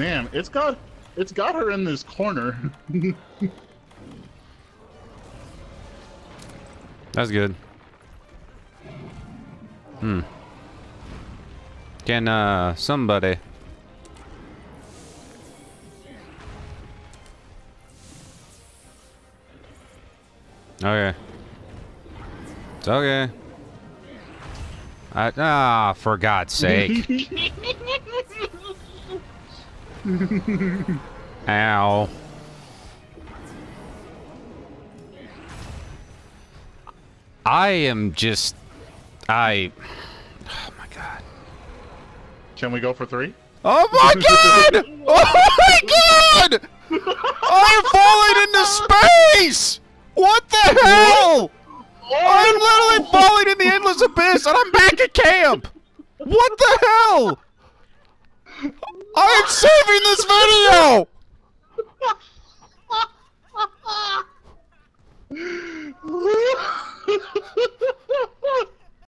Damn, it's got it's got her in this corner. That's good. Hmm. Can, uh, somebody... Okay. It's okay. I, ah, for God's sake. Ow. I am just... I... Oh my god. Can we go for three? Oh my god! Oh my god! I'm falling into space! What the hell? I'm literally oh! falling in the endless abyss and I'm back at camp! What the hell? this money.